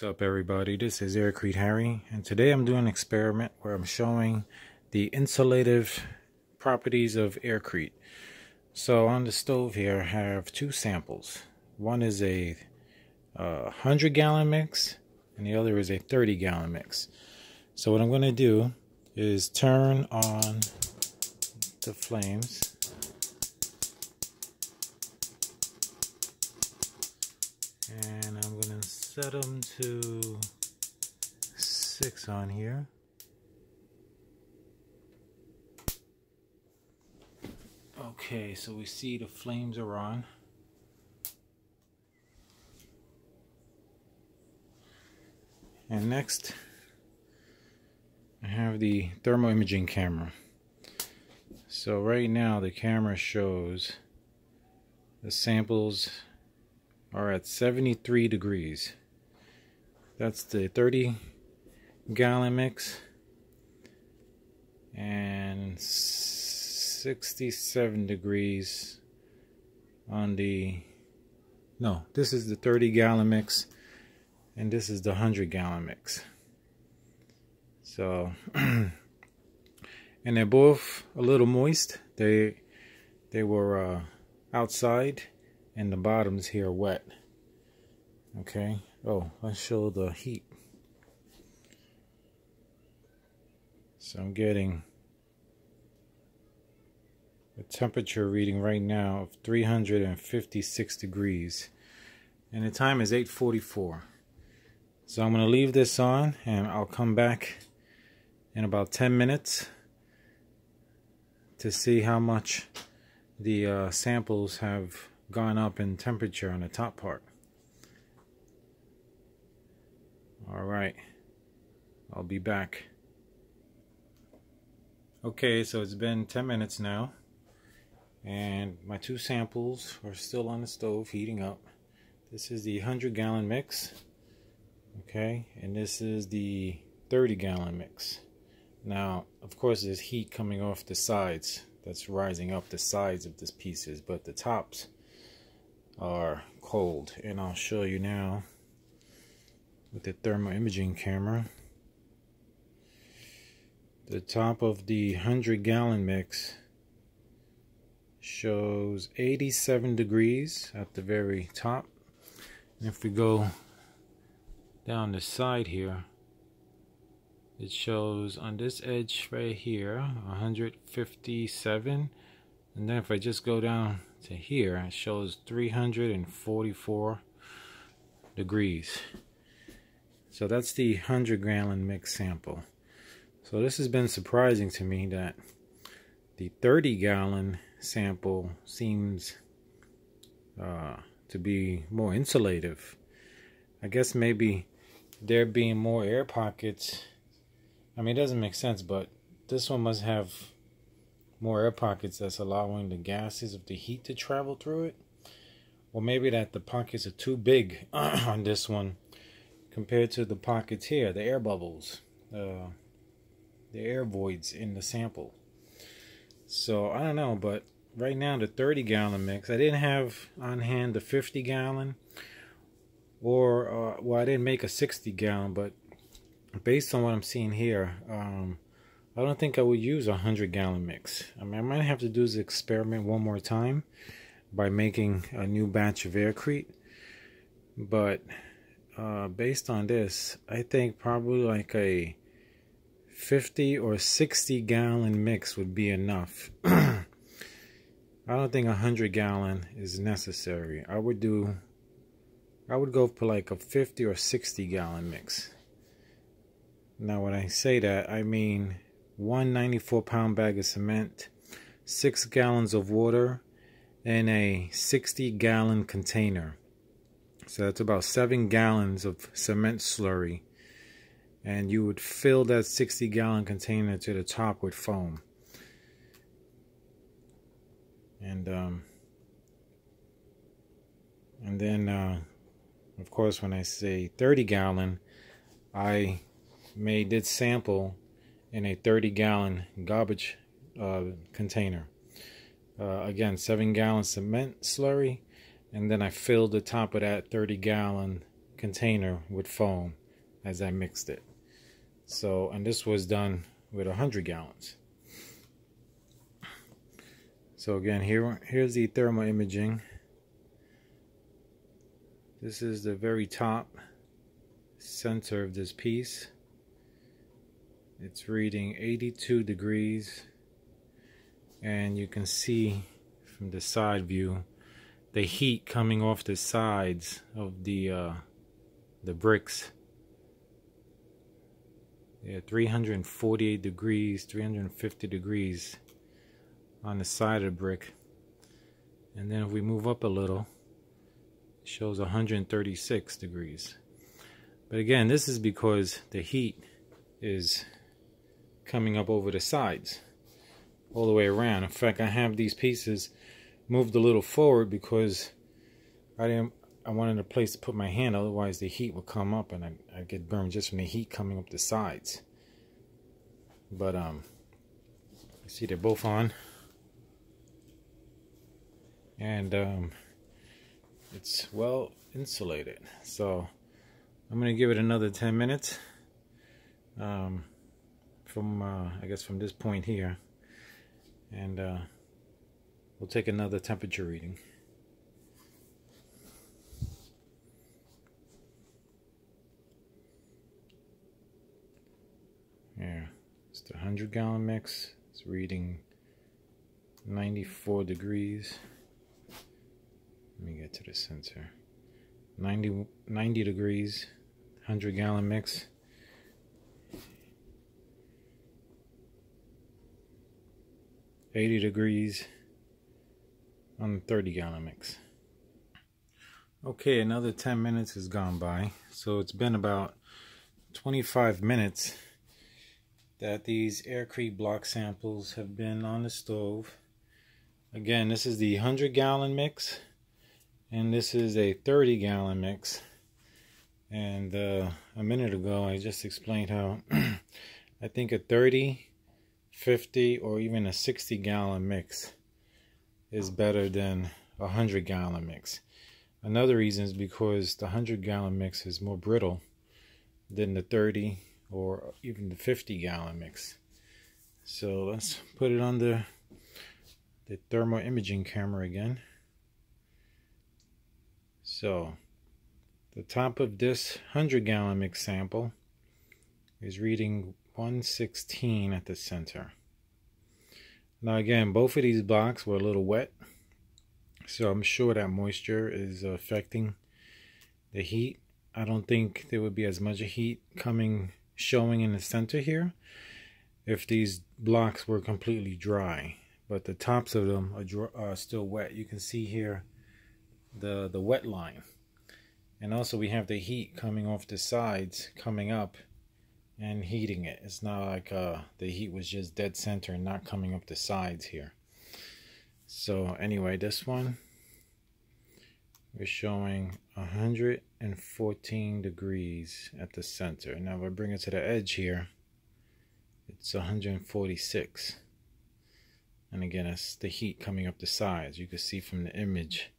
What's up everybody, this is Aircrete Harry and today I'm doing an experiment where I'm showing the insulative properties of Aircrete. So on the stove here I have two samples. One is a uh, 100 gallon mix and the other is a 30 gallon mix. So what I'm going to do is turn on the flames and I'm going to set them to 6 on here. Okay, so we see the flames are on. And next, I have the thermal imaging camera. So right now the camera shows the samples are at 73 degrees. That's the 30 gallon mix. And 67 degrees on the no this is the 30 gallon mix and this is the 100 gallon mix. So and they're both a little moist. They they were uh, outside and the bottoms here wet. Okay oh let's show the heat so I'm getting a temperature reading right now of 356 degrees and the time is 844 so I'm going to leave this on and I'll come back in about 10 minutes to see how much the uh, samples have gone up in temperature on the top part. Alright, I'll be back. Okay, so it's been 10 minutes now, and my two samples are still on the stove heating up. This is the 100 gallon mix, okay, and this is the 30 gallon mix. Now, of course, there's heat coming off the sides that's rising up the sides of these pieces, but the tops are cold and I'll show you now with the thermal imaging camera. The top of the 100 gallon mix shows 87 degrees at the very top. And if we go down the side here it shows on this edge right here 157 and then if I just go down to here it shows 344 degrees so that's the 100 gallon mix sample. So this has been surprising to me that the 30 gallon sample seems uh, to be more insulative. I guess maybe there being more air pockets I mean it doesn't make sense but this one must have more air pockets that's allowing the gases of the heat to travel through it. Or maybe that the pockets are too big on this one compared to the pockets here, the air bubbles, uh, the air voids in the sample. So I don't know, but right now the 30 gallon mix, I didn't have on hand the 50 gallon or, uh, well, I didn't make a 60 gallon, but based on what I'm seeing here, um, I don't think I would use a 100 gallon mix. I mean, I might have to do this experiment one more time by making a new batch of aircrete. But uh, based on this, I think probably like a 50 or 60 gallon mix would be enough. I don't think a 100 gallon is necessary. I would do, I would go for like a 50 or 60 gallon mix. Now, when I say that, I mean one 94 pound bag of cement, six gallons of water, and a 60 gallon container. So that's about seven gallons of cement slurry. And you would fill that 60 gallon container to the top with foam. And, um, and then, uh, of course, when I say 30 gallon, I made this sample in a 30 gallon garbage uh, container. Uh, again, 7 gallon cement slurry, and then I filled the top of that 30 gallon container with foam as I mixed it. So, and this was done with 100 gallons. So again, here here's the thermal imaging. This is the very top center of this piece. It's reading 82 degrees and you can see from the side view the heat coming off the sides of the uh, the bricks. Yeah 348 degrees 350 degrees on the side of the brick. And then if we move up a little it shows 136 degrees. But again this is because the heat is coming up over the sides all the way around. In fact I have these pieces moved a little forward because I didn't I wanted a place to put my hand otherwise the heat would come up and I'd, I'd get burned just from the heat coming up the sides. But um see they're both on. And um it's well insulated. So I'm gonna give it another 10 minutes um from uh, I guess from this point here. And uh We'll take another temperature reading. Yeah, it's the 100 gallon mix. It's reading 94 degrees. Let me get to the sensor. 90, 90 degrees, 100 gallon mix. Eighty degrees on the 30 gallon mix. Okay, another 10 minutes has gone by. So it's been about 25 minutes that these aircrete block samples have been on the stove. Again, this is the 100 gallon mix and this is a 30 gallon mix. And uh, a minute ago, I just explained how I think a 30, 50, or even a 60 gallon mix is better than a 100 gallon mix. Another reason is because the 100 gallon mix is more brittle than the 30 or even the 50 gallon mix. So let's put it on the, the thermal imaging camera again. So the top of this 100 gallon mix sample is reading 116 at the center. Now again, both of these blocks were a little wet. So I'm sure that moisture is affecting the heat. I don't think there would be as much heat coming, showing in the center here if these blocks were completely dry. But the tops of them are, dry, are still wet. You can see here the, the wet line. And also we have the heat coming off the sides, coming up and heating it. It's not like uh, the heat was just dead center and not coming up the sides here. So anyway, this one we're showing 114 degrees at the center. Now if I bring it to the edge here, it's 146. And again, it's the heat coming up the sides. You can see from the image,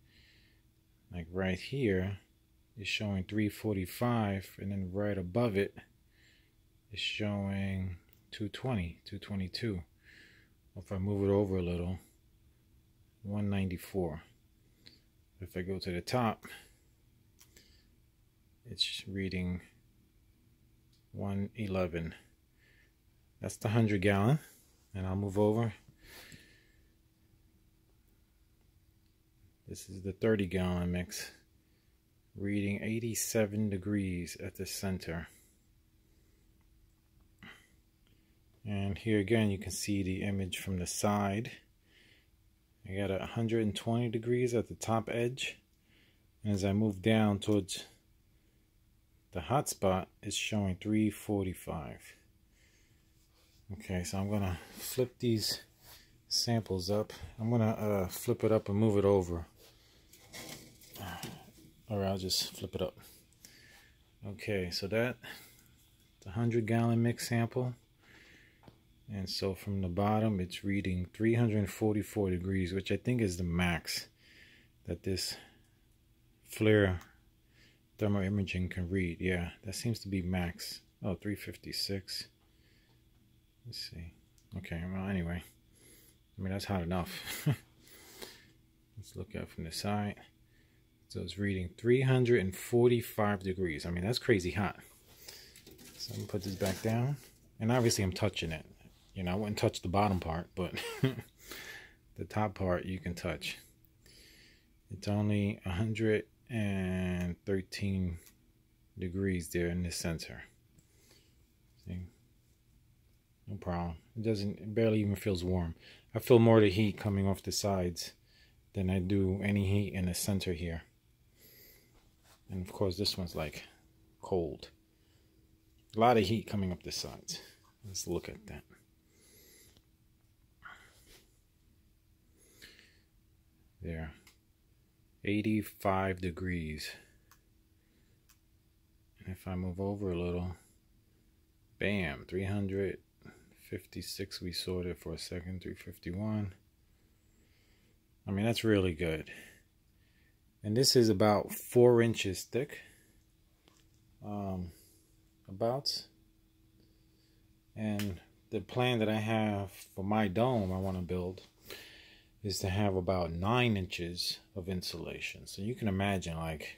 like right here, is showing 345, and then right above it, is showing 220, 222. If I move it over a little, 194. If I go to the top, it's reading 111. That's the 100 gallon. And I'll move over. This is the 30 gallon mix, reading 87 degrees at the center. And here again you can see the image from the side. I got a 120 degrees at the top edge. And as I move down towards the hot spot it's showing 345 okay so I'm gonna flip these samples up. I'm gonna uh, flip it up and move it over. Or I'll just flip it up. Okay so that the 100 gallon mix sample and so from the bottom it's reading 344 degrees which I think is the max that this FLIR thermal imaging can read. Yeah, that seems to be max. Oh, 356. Let's see. Okay, well, anyway. I mean, that's hot enough. Let's look at from the side. So it's reading 345 degrees. I mean, that's crazy hot. So I'm gonna put this back down. And obviously I'm touching it. You know, I wouldn't touch the bottom part, but the top part you can touch. It's only 113 degrees there in the center. See? No problem. It doesn't, it barely even feels warm. I feel more the heat coming off the sides than I do any heat in the center here. And of course this one's like cold. A lot of heat coming up the sides. Let's look at that. There. 85 degrees. And if I move over a little, bam, 356 we sorted for a second, 351. I mean, that's really good. And this is about four inches thick. Um, about. And the plan that I have for my dome I want to build is to have about nine inches of insulation. So you can imagine like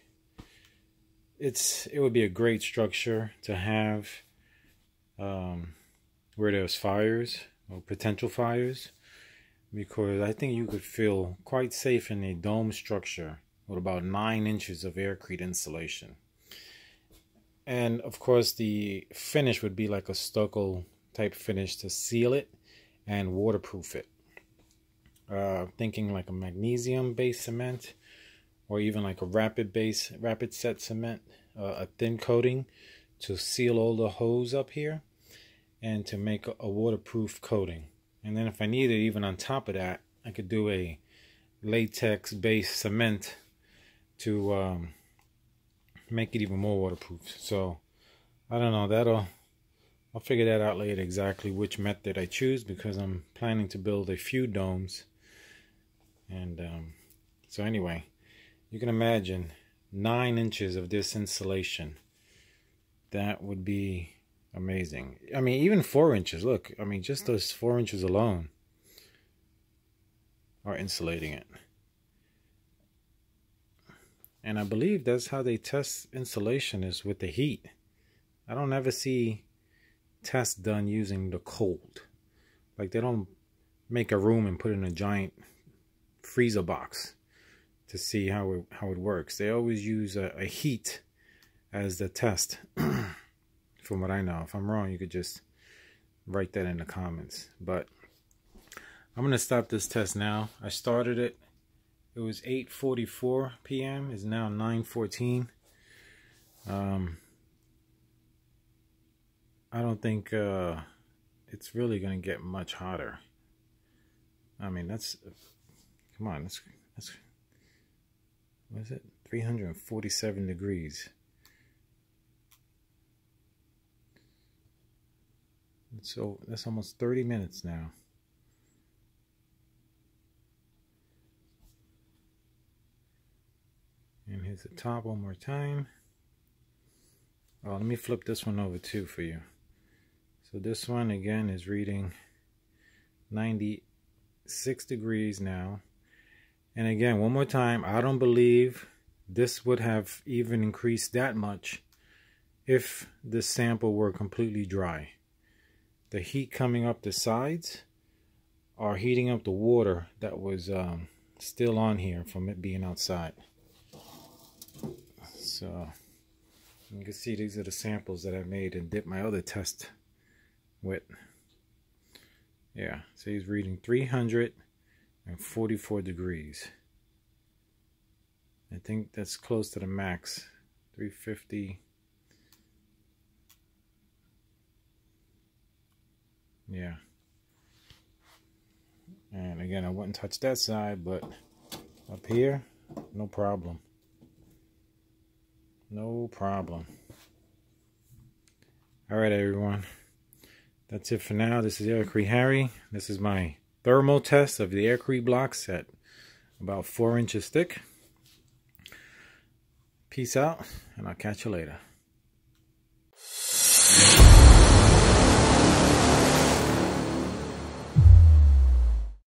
it's it would be a great structure to have um, where there's fires or potential fires because I think you could feel quite safe in a dome structure with about nine inches of aircrete insulation. And of course, the finish would be like a stucco type finish to seal it and waterproof it. Uh, thinking like a magnesium based cement or even like a rapid base, rapid set cement, uh, a thin coating to seal all the holes up here and to make a, waterproof coating. And then if I needed even on top of that, I could do a latex based cement to um, make it even more waterproof. So I don't know. That'll I'll figure that out later exactly which method I choose because I'm planning to build a few domes. And um, so anyway, you can imagine nine inches of this insulation. That would be amazing. I mean, even four inches. Look, I mean, just those four inches alone are insulating it. And I believe that's how they test insulation is with the heat. I don't ever see tests done using the cold. Like they don't make a room and put in a giant freezer box to see how it, how it works. They always use a, a heat as the test. From what I know. If I'm wrong, you could just write that in the comments. But I'm going to stop this test now. I started it it was 8:44 p.m. It's now 9:14. Um, I don't think uh, it's really gonna get much hotter. I mean, that's come on. That's that's what is it? 347 degrees. So that's almost 30 minutes now. And here's the top one more time. Oh, let me flip this one over too for you. So this one again is reading 96 degrees now. And again, one more time, I don't believe this would have even increased that much if the sample were completely dry. The heat coming up the sides are heating up the water that was um, still on here from it being outside. So you can see these are the samples that I made and did my other test with. Yeah, so he's reading 344 degrees. I think that's close to the max. 350. Yeah. And again, I wouldn't touch that side, but up here, no problem. No problem. All right, everyone. That's it for now. This is Aircrete Harry. This is my thermal test of the Aircrete blocks at about four inches thick. Peace out, and I'll catch you later.